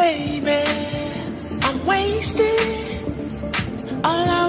baby. I'm wasted all